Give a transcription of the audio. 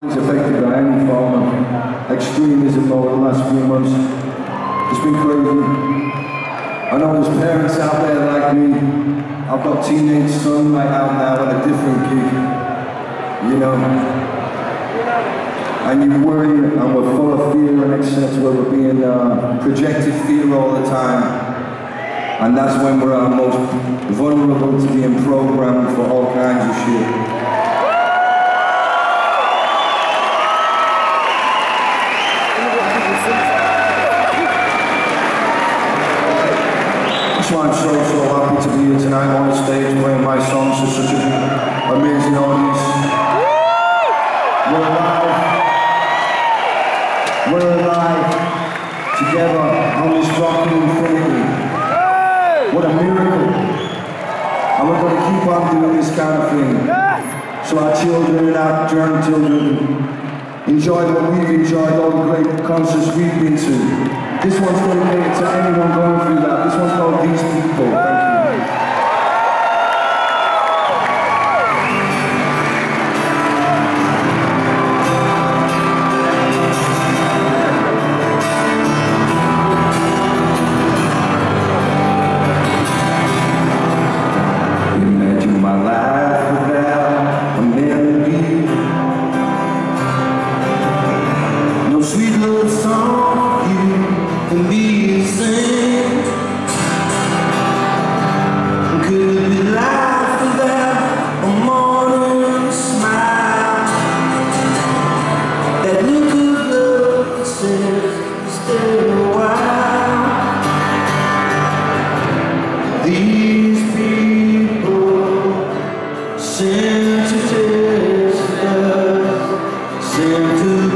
He's affected by any form of extremism over the last few months. It's been crazy. I know there's parents out there like me. I've got teenage son right out now at a different gig. You know. And you worry and we're full of fear and excess where we're being uh, projected fear all the time. And that's when we're our most vulnerable to being programmed for all kinds of shit. That's why I'm so, so happy to be here tonight on the stage playing my songs to such an amazing audience. We're alive. We're alive together on this rocking infinity. What a miracle. And we're going to keep on doing this kind of thing. So our children and our grandchildren enjoy what we've enjoyed, all the great concerts we've been to. This one's dedicated to anyone going through that. This one's called These People. To